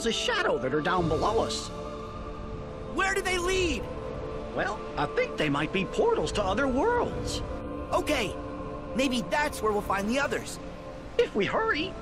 walls of shadow that are down below us. Where do they lead? Well, I think they might be portals to other worlds. Okay, maybe that's where we'll find the others. If we hurry.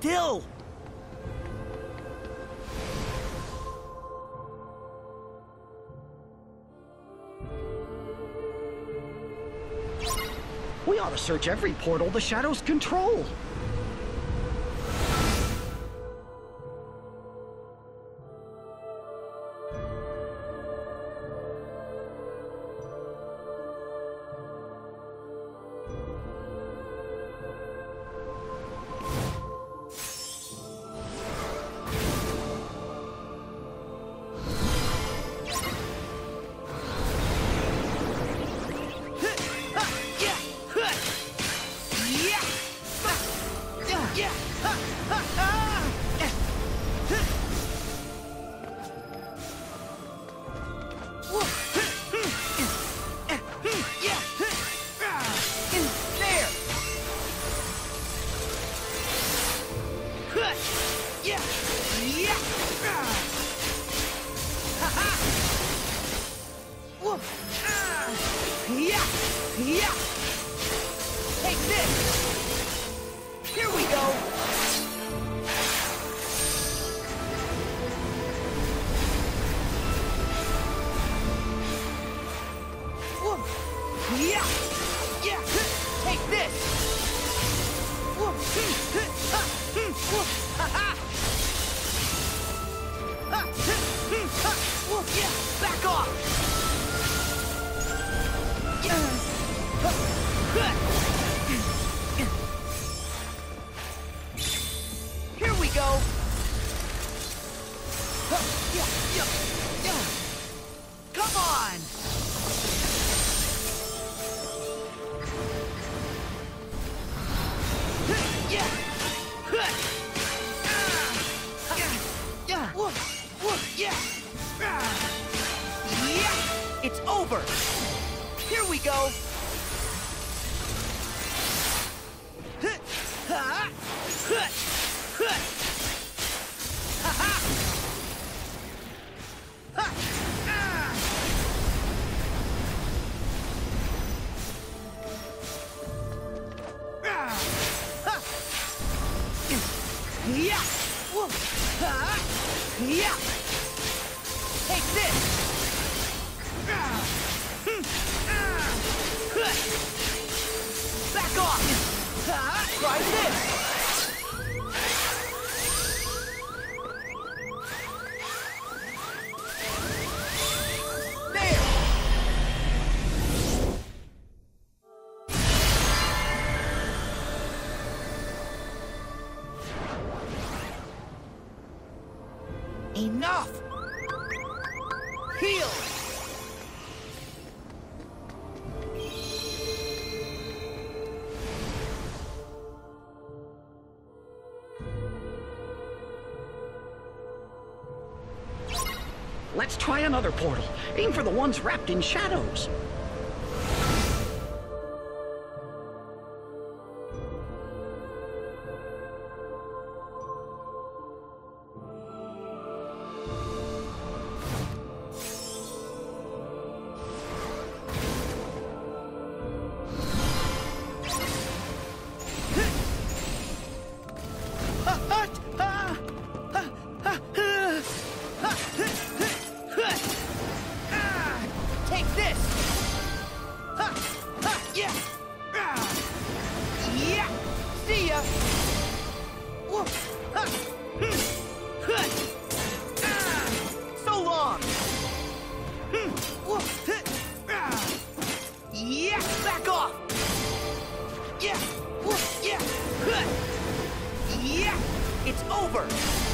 still! We ought to search every portal the Shadows control! Whoa. Take! Uh, hmm. uh, Back off! Uh, Try this! Let's try another portal. Aim for the ones wrapped in shadows. It's over!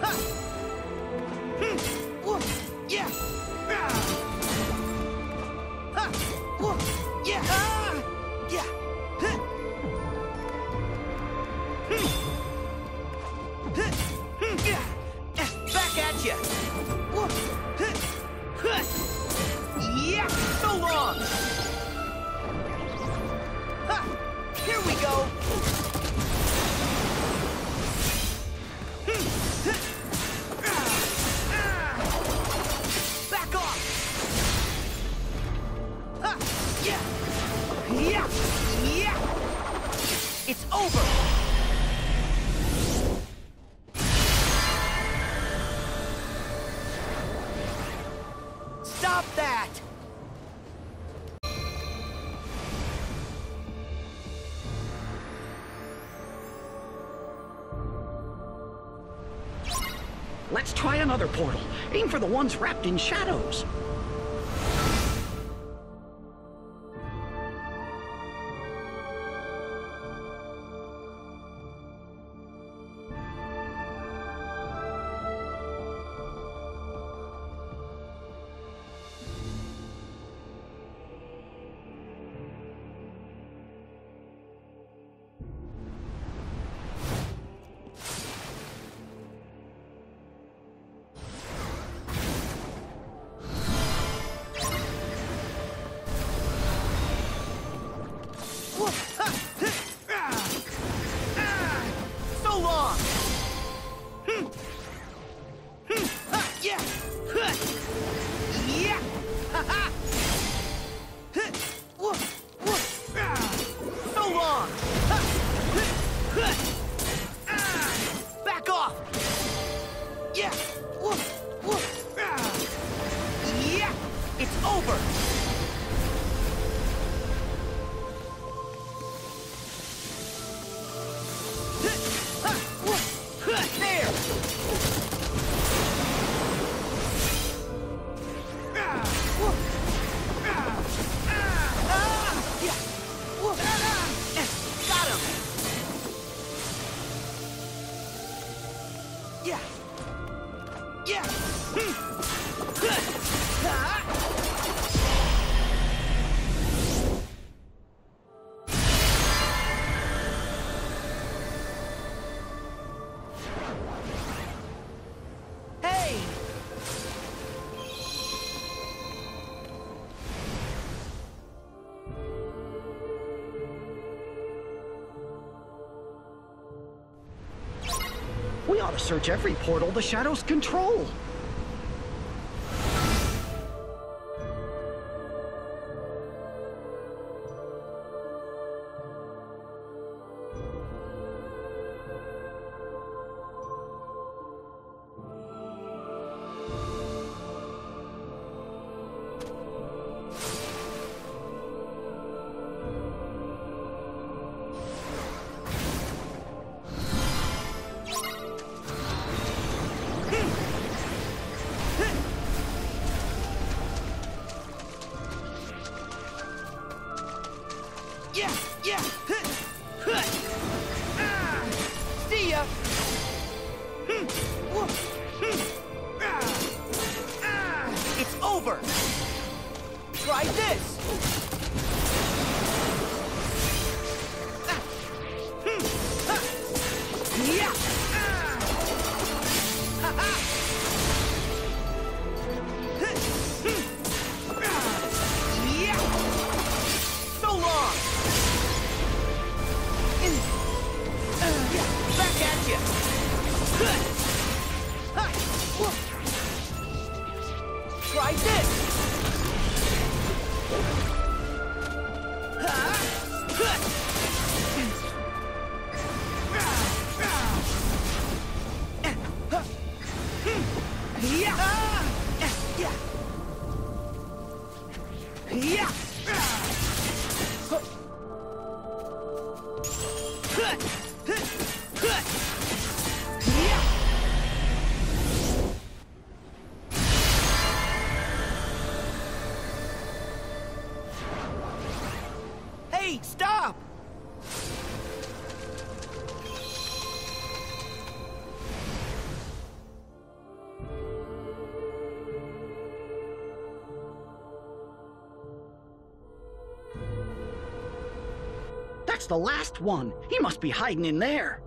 哈 Let's try another portal. Aim for the ones wrapped in shadows. gotta search every portal the Shadows control. Yeah, yeah. Ah, see ya. It's over. Try this. Yeah. Yeah. one. He must be hiding in there.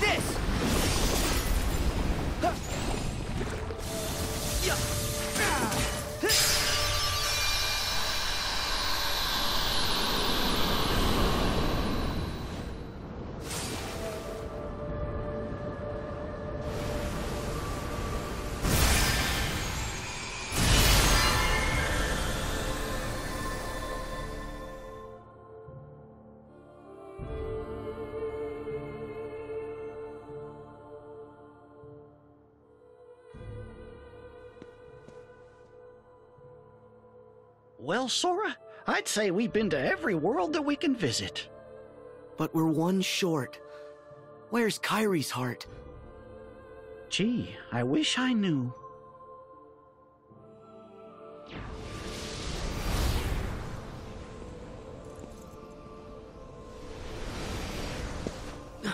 This! Well, Sora, I'd say we've been to every world that we can visit. But we're one short. Where's Kairi's heart? Gee, I wish I knew.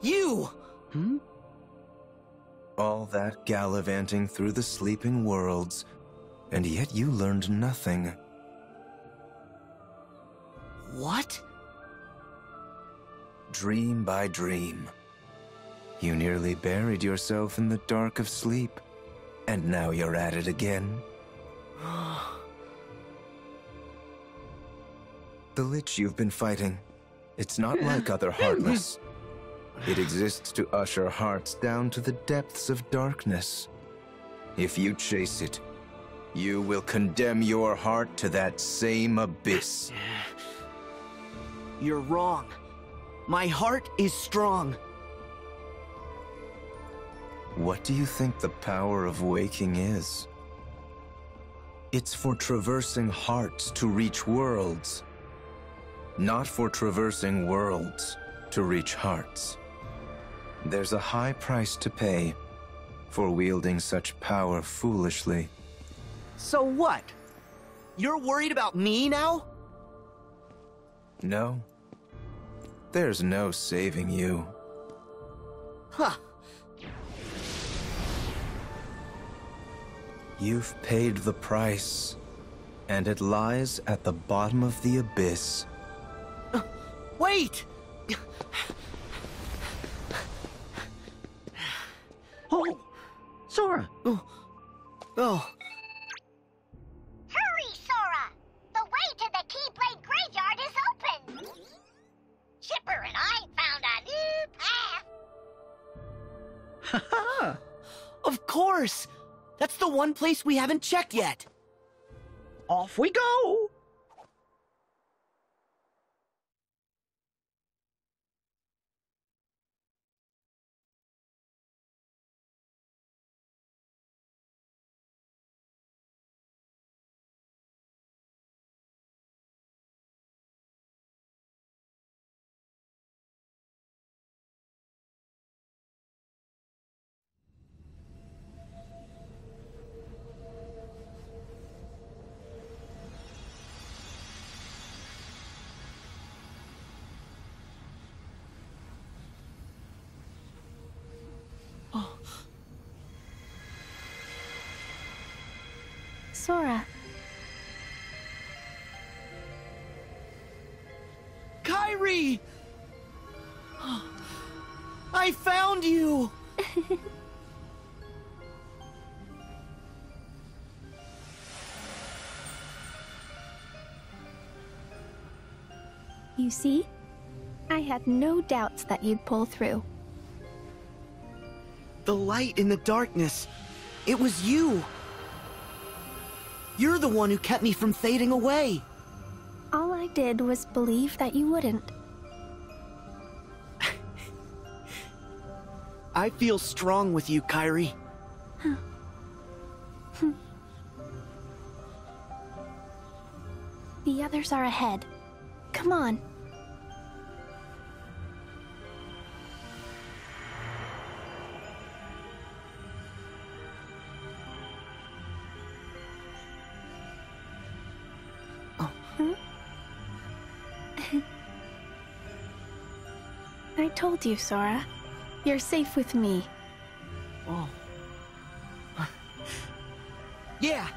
You! Hmm? All that gallivanting through the sleeping worlds, and yet you learned nothing. What? Dream by dream. You nearly buried yourself in the dark of sleep, and now you're at it again. The Lich you've been fighting, it's not like other Heartless. It exists to usher hearts down to the depths of darkness. If you chase it, you will condemn your heart to that same abyss. You're wrong. My heart is strong. What do you think the power of waking is? It's for traversing hearts to reach worlds, not for traversing worlds to reach hearts. There's a high price to pay for wielding such power foolishly. So what? You're worried about me now? No. There's no saving you. Huh. You've paid the price, and it lies at the bottom of the abyss. Wait! Oh, Sora, Oh. Hurry, And I found a new path! Of course! That's the one place we haven't checked yet. Off we go! Kairi! I found you! you see? I had no doubts that you'd pull through. The light in the darkness. It was you. You're the one who kept me from fading away. All I did was believe that you wouldn't. I feel strong with you, Kairi. The others are ahead. Come on. Hmm? I told you, Sora. You're safe with me. Oh. yeah!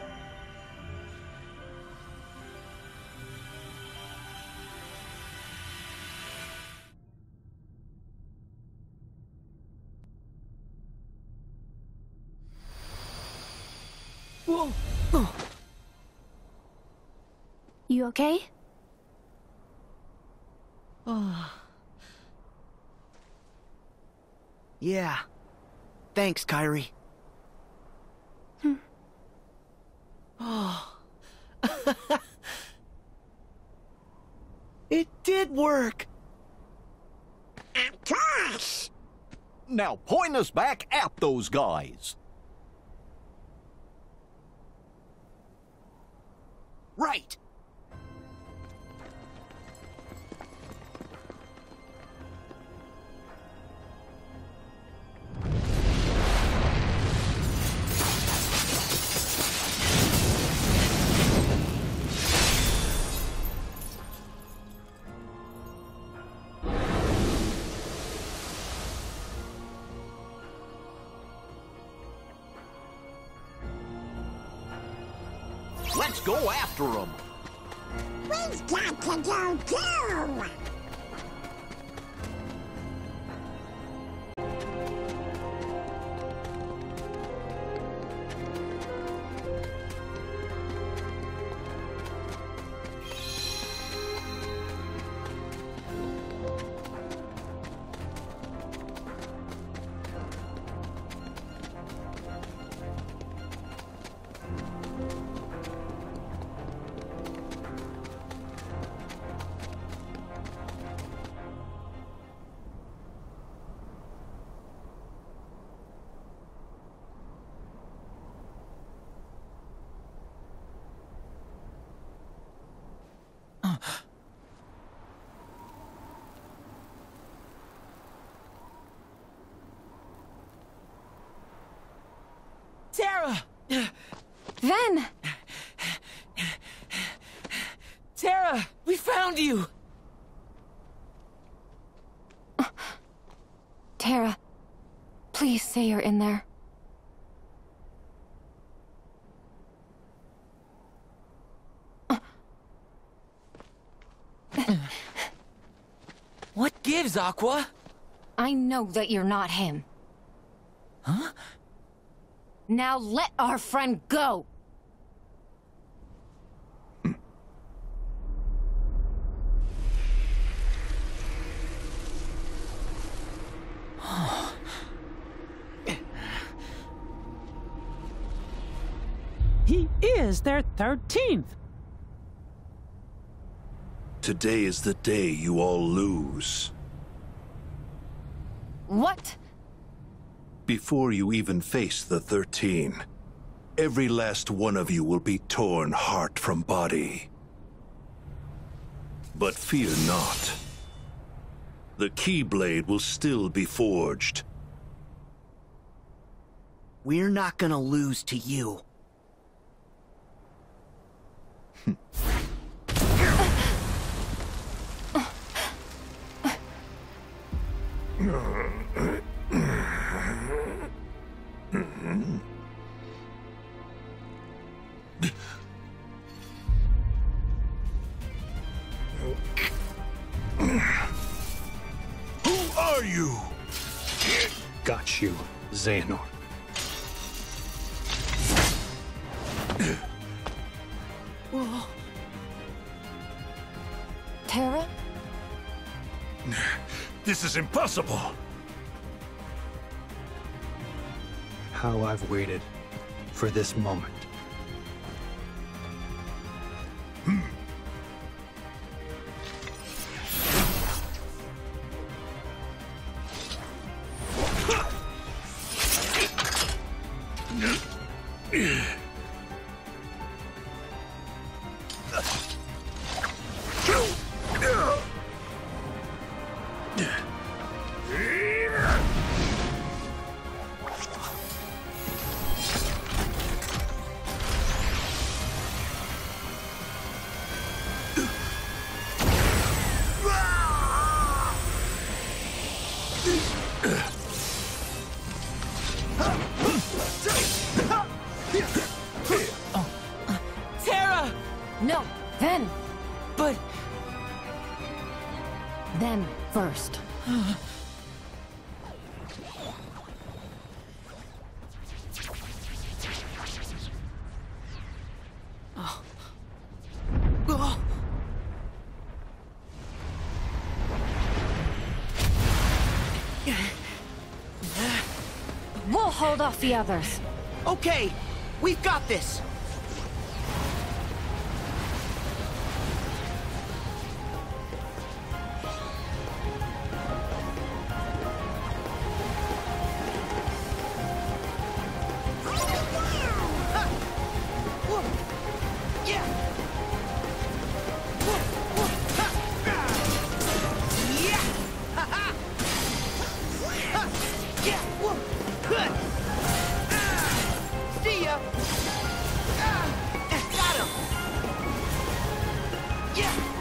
Whoa! You okay? Yeah. Thanks, Kairi. Hmm. Oh. it did work. Now point us back at those guys. Right. After them. Ven! Terra! We found you! Terra, please say you're in there. What gives, Aqua? I know that you're not him. Huh? Now let our friend go! He is their 13th. Today is the day you all lose. What? Before you even face the 13, every last one of you will be torn heart from body. But fear not. The Keyblade will still be forged. We're not gonna lose to you. Hmm. Xehanort. Terra? This is impossible. How I've waited for this moment. Hold off the others. Okay, we've got this. Yeah!